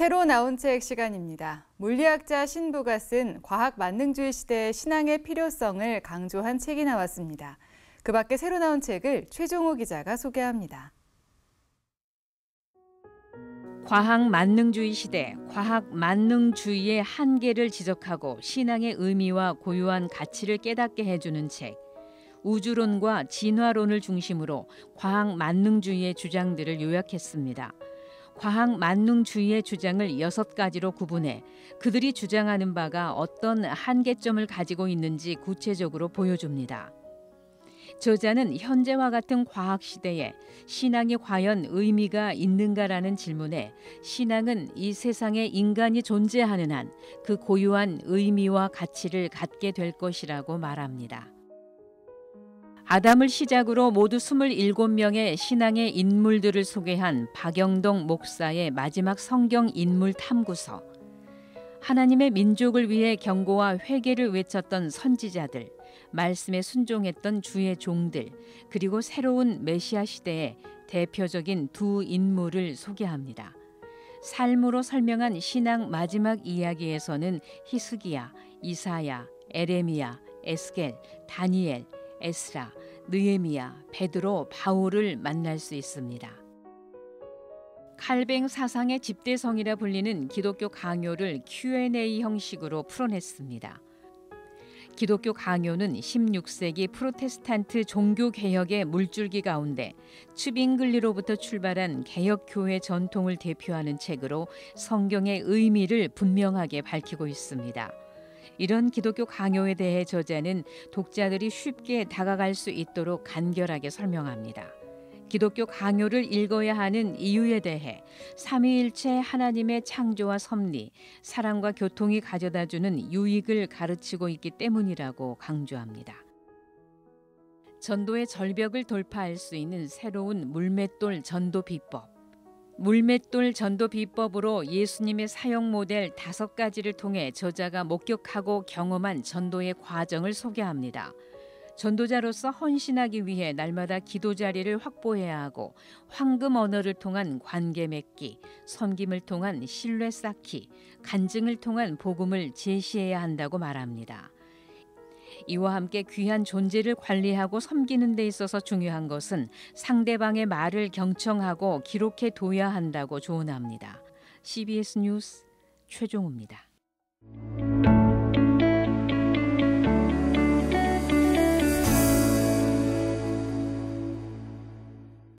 새로 나온 책 시간입니다. 물리학자 신부가 쓴 과학 만능주의 시대의 신앙의 필요성을 강조한 책이 나왔습니다. 그 밖에 새로 나온 책을 최종호 기자가 소개합니다. 과학 만능주의 시대, 과학 만능주의의 한계를 지적하고 신앙의 의미와 고유한 가치를 깨닫게 해주는 책. 우주론과 진화론을 중심으로 과학 만능주의의 주장들을 요약했습니다. 과학 만능주의의 주장을 여섯 가지로 구분해 그들이 주장하는 바가 어떤 한계점을 가지고 있는지 구체적으로 보여줍니다. 저자는 현재와 같은 과학 시대에 신앙이 과연 의미가 있는가라는 질문에 신앙은 이 세상에 인간이 존재하는 한 그 고유한 의미와 가치를 갖게 될 것이라고 말합니다. 아담을 시작으로 모두 27명의 신앙의 인물들을 소개한 박영동 목사의 마지막 성경 인물 탐구서. 하나님의 민족을 위해 경고와 회개를 외쳤던 선지자들, 말씀에 순종했던 주의 종들, 그리고 새로운 메시아 시대의 대표적인 두 인물을 소개합니다. 삶으로 설명한 신앙 마지막 이야기에서는 히스기야, 이사야, 에레미야, 에스겔, 다니엘, 에스라, 느에미야, 베드로, 바울을 만날 수 있습니다. 칼뱅 사상의 집대성이라 불리는 기독교 강요를 Q&A 형식으로 풀어냈습니다. 기독교 강요는 16세기 프로테스탄트 종교 개혁의 물줄기 가운데 추빙글리로부터 출발한 개혁 교회 전통을 대표하는 책으로 성경의 의미를 분명하게 밝히고 있습니다. 이런 기독교 강요에 대해 저자는 독자들이 쉽게 다가갈 수 있도록 간결하게 설명합니다. 기독교 강요를 읽어야 하는 이유에 대해 삼위일체 하나님의 창조와 섭리, 사랑과 교통이 가져다 주는 유익을 가르치고 있기 때문이라고 강조합니다. 전도의 절벽을 돌파할 수 있는 새로운 물맷돌 전도 비법. 물맷돌 전도 비법으로 예수님의 사용 모델 다섯 가지를 통해 저자가 목격하고 경험한 전도의 과정을 소개합니다. 전도자로서 헌신하기 위해 날마다 기도 자리를 확보해야 하고 황금 언어를 통한 관계 맺기, 섬김을 통한 신뢰 쌓기, 간증을 통한 복음을 제시해야 한다고 말합니다. 이와 함께 귀한 존재를 관리하고 섬기는 데 있어서 중요한 것은 상대방의 말을 경청하고 기록해 둬야 한다고 조언합니다. CBS 뉴스 최종우입니다.